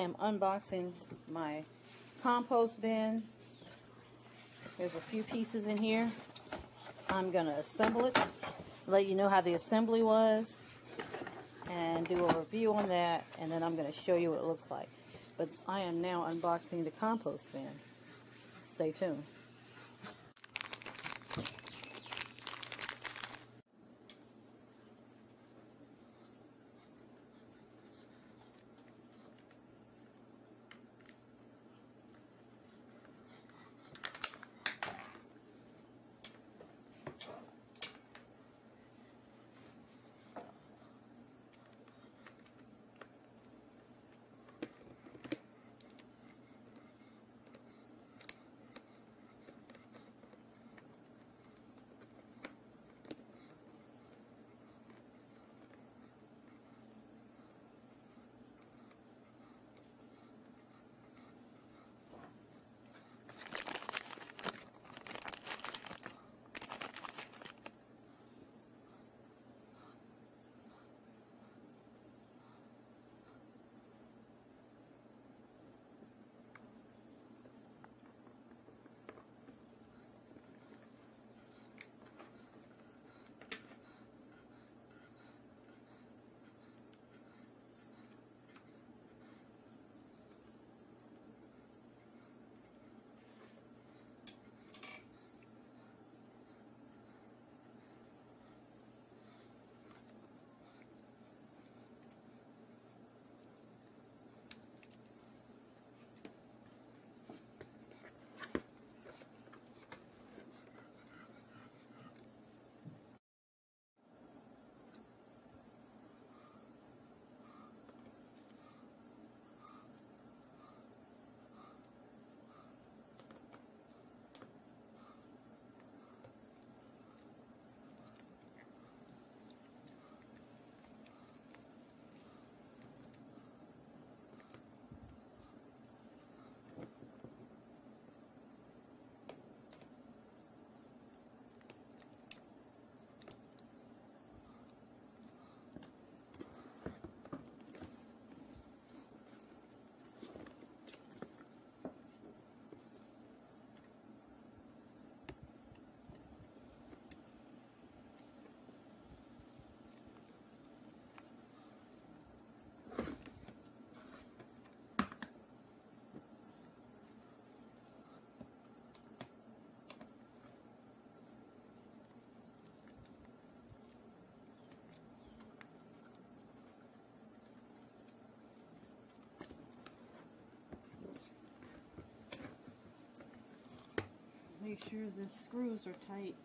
Am unboxing my compost bin. There's a few pieces in here. I'm going to assemble it, let you know how the assembly was, and do a review on that, and then I'm going to show you what it looks like. But I am now unboxing the compost bin. Stay tuned. Make sure the screws are tight.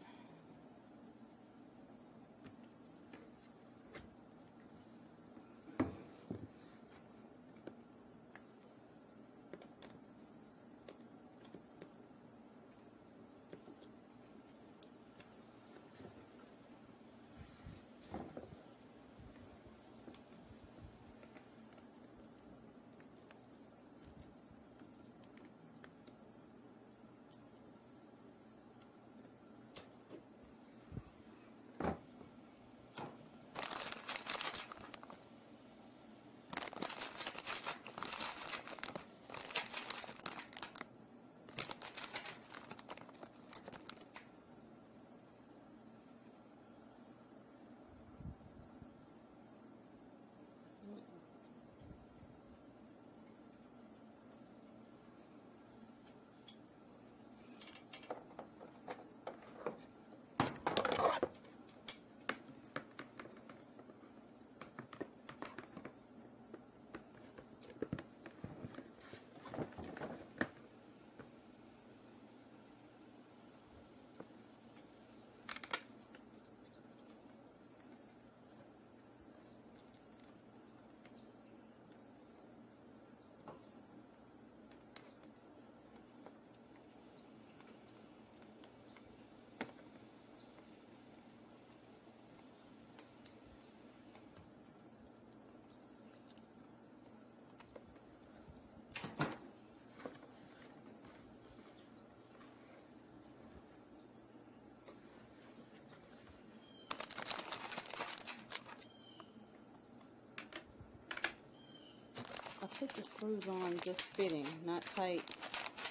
Put the screws on just fitting, not tight,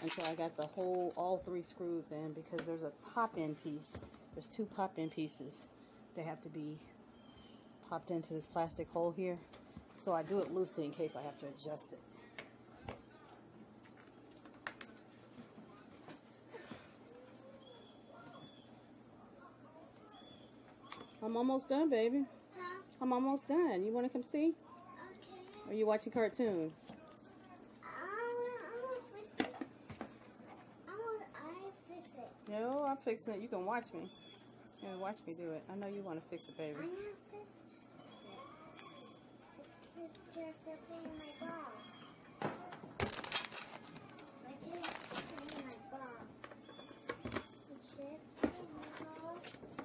until I got the whole, all three screws in because there's a pop-in piece. There's two pop-in pieces that have to be popped into this plastic hole here. So I do it loosely in case I have to adjust it. I'm almost done, baby. Huh? I'm almost done. You want to come see? Are you watching cartoons? I. I I. No, I'm fixing it. You can watch me. Can watch me do it. I know you want to fix it, baby. Fix it. In my ball. My ball. My ball.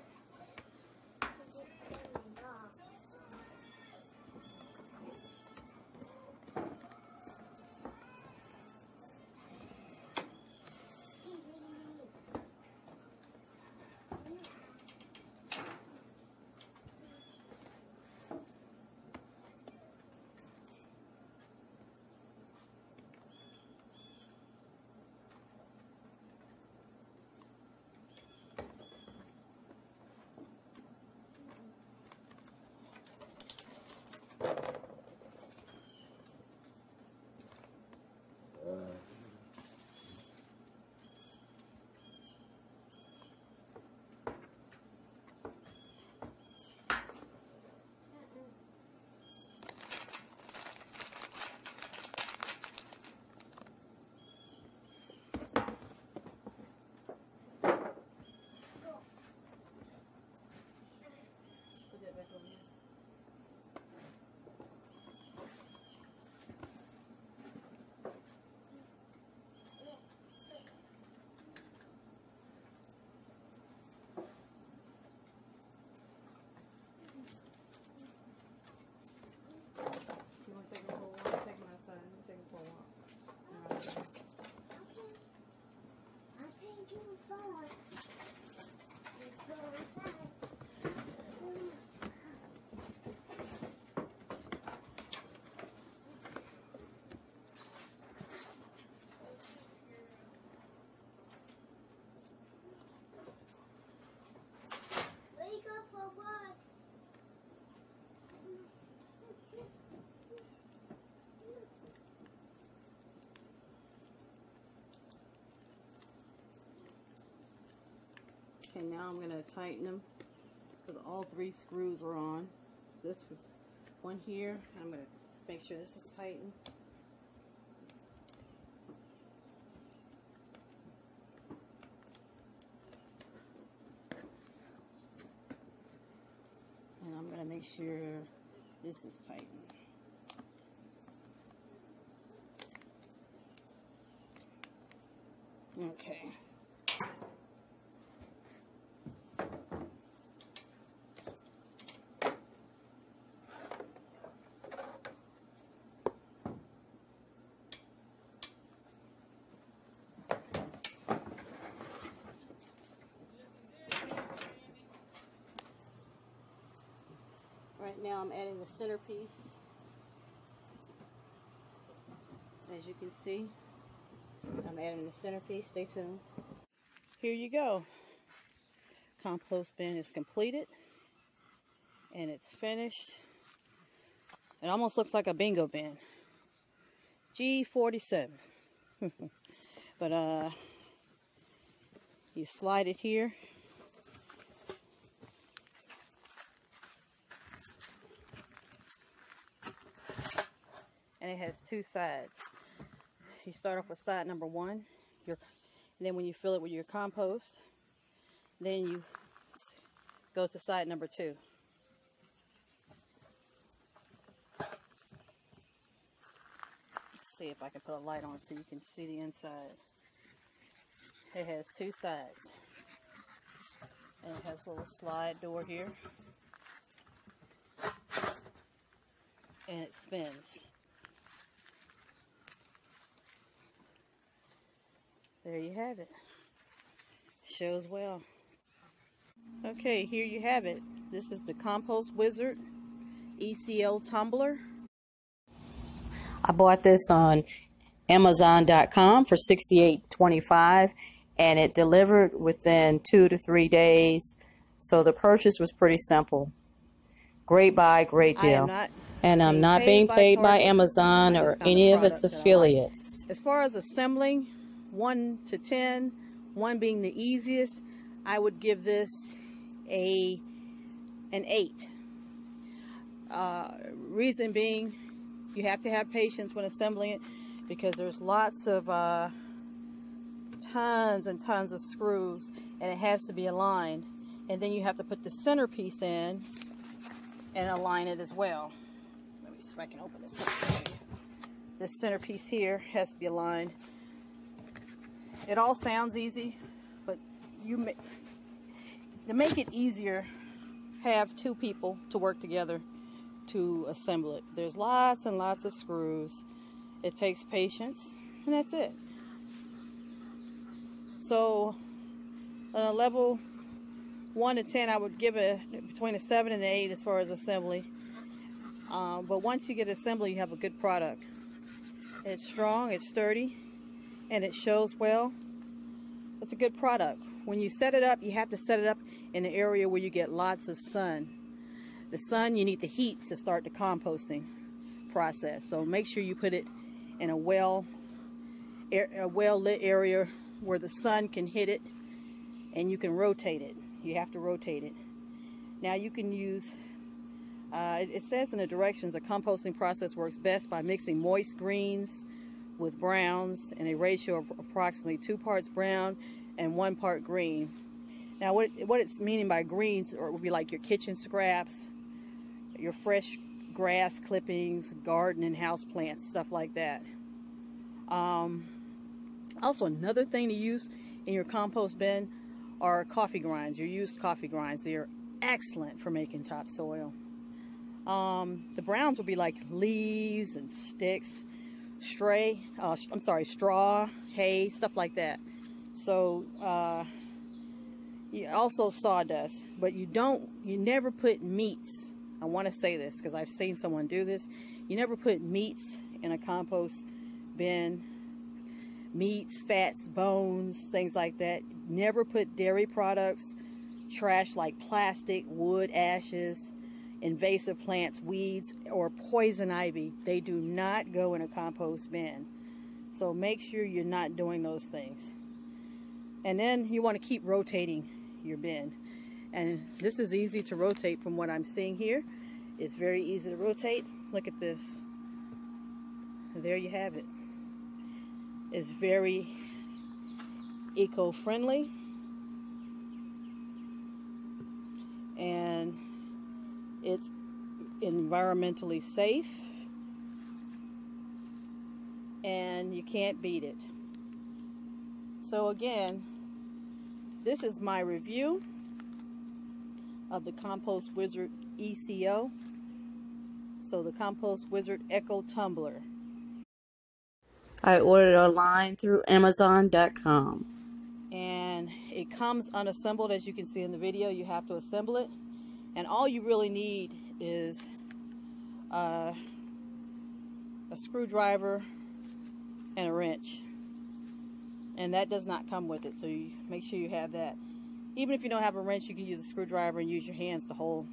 Okay, now I'm going to tighten them because all three screws are on. This was one here. I'm going to make sure this is tightened. And I'm going to make sure this is tightened. Okay. Right now I'm adding the centerpiece. As you can see, I'm adding the centerpiece. Stay tuned. Here you go. Compost bin is completed and it's finished. It almost looks like a bingo bin. G47. but uh you slide it here and it has two sides. You start off with side number one, your, and then when you fill it with your compost, then you go to side number two. Let's see if I can put a light on so you can see the inside. It has two sides. And it has a little slide door here. And it spins. There you have it. Shows well. Okay, here you have it. This is the Compost Wizard ECO tumbler. I bought this on Amazon.com for $68.25 and it delivered within two to three days. So the purchase was pretty simple. Great buy, great I am deal. not And I'm not being by paid by Target. Amazon or any of its product that I like. affiliates. As far as assembling, 1 to 10, 1 being the easiest, I would give this a an 8. Uh, reason being, you have to have patience when assembling it because there's lots of uh, tons and tons of screws and it has to be aligned. And then you have to put the centerpiece in and align it as well. Let me see if I can open this up this centerpiece here has to be aligned. It all sounds easy, but you to make it easier, have two people to work together to assemble it. There's lots and lots of screws. It takes patience, and that's it. So, on a level one to ten, I would give it between a seven and an eight as far as assembly. Um, but once you get assembly, you have a good product. It's strong, it's sturdy, and it shows well. It's a good product. When you set it up, you have to set it up in an area where you get lots of sun. The sun, you need the heat to start the composting process. So make sure you put it in a well, a well lit area where the sun can hit it, and you can rotate it. You have to rotate it. Now you can use uh, it, it says in the directions a composting process works best by mixing moist greens with browns in a ratio of approximately two parts brown and one part green. Now, what, what it's meaning by greens or would be like your kitchen scraps, your fresh grass clippings, garden and house plants, stuff like that. Um, also, another thing to use in your compost bin are coffee grinds, your used coffee grinds. They are excellent for making topsoil. Um, the browns will be like leaves and sticks, stray, uh, I'm sorry, straw, hay, stuff like that. So, uh, you also sawdust, but you don't, you never put meats. I want to say this because I've seen someone do this. You never put meats in a compost bin. Meats, fats, bones, things like that. Never put dairy products, trash like plastic, wood, ashes, invasive plants, weeds, or poison ivy. They do not go in a compost bin. So make sure you're not doing those things. And then you want to keep rotating your bin. And this is easy to rotate from what I'm seeing here. It's very easy to rotate. Look at this. There you have it. It's very eco-friendly. And it's environmentally safe and you can't beat it. So again, this is my review of the Compost Wizard ECO. So the Compost Wizard Eco Tumbler. I ordered online through Amazon.com. And it comes unassembled as you can see in the video. You have to assemble it. And all you really need is uh, a screwdriver and a wrench. And that does not come with it, so you make sure you have that. Even if you don't have a wrench, you can use a screwdriver and use your hands to hold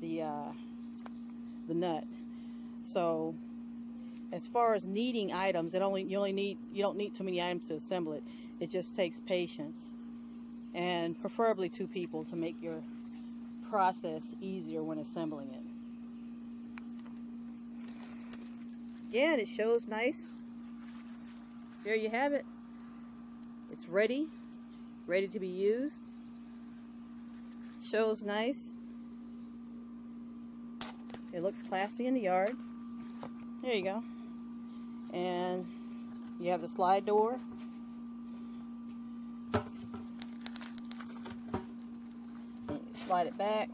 the uh, the nut. So, as far as needing items, it only you only need you don't need too many items to assemble it. It just takes patience and preferably two people to make your process easier when assembling it. Yeah, and it shows nice. There you have it. It's ready, ready to be used. Shows nice. It looks classy in the yard. There you go. And you have the slide door. And you slide it back.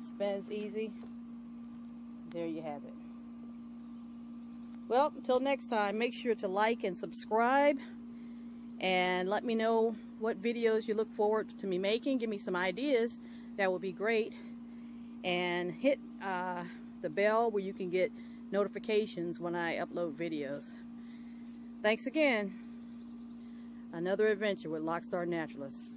Spins easy. There you have it. Well, until next time, make sure to like and subscribe and let me know what videos you look forward to me making. Give me some ideas. That would be great. And hit uh, the bell where you can get notifications when I upload videos. Thanks again. Another adventure with Lockstar Naturalists.